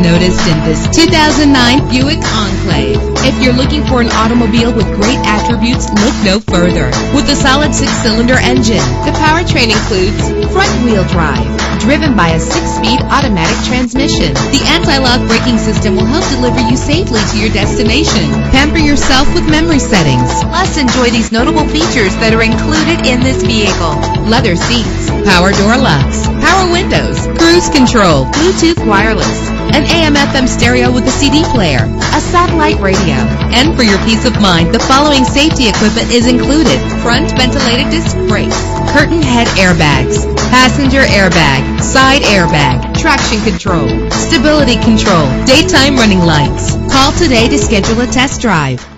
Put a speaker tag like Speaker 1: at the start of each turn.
Speaker 1: noticed in this 2009 Buick Enclave. If you're looking for an automobile with great attributes, look no further. With a solid six-cylinder engine, the powertrain includes front-wheel drive, driven by a six-speed automatic transmission. The anti-lock braking system will help deliver you safely to your destination. Pamper yourself with memory settings. Plus, enjoy these notable features that are included in this vehicle. Leather seats, power door locks, power windows, cruise control, Bluetooth wireless, an AM FM stereo with a CD player, a satellite radio. And for your peace of mind, the following safety equipment is included. Front ventilated disc brakes, curtain head airbags, passenger airbag, side airbag, traction control, stability control, daytime running lights. Call today to schedule a test drive.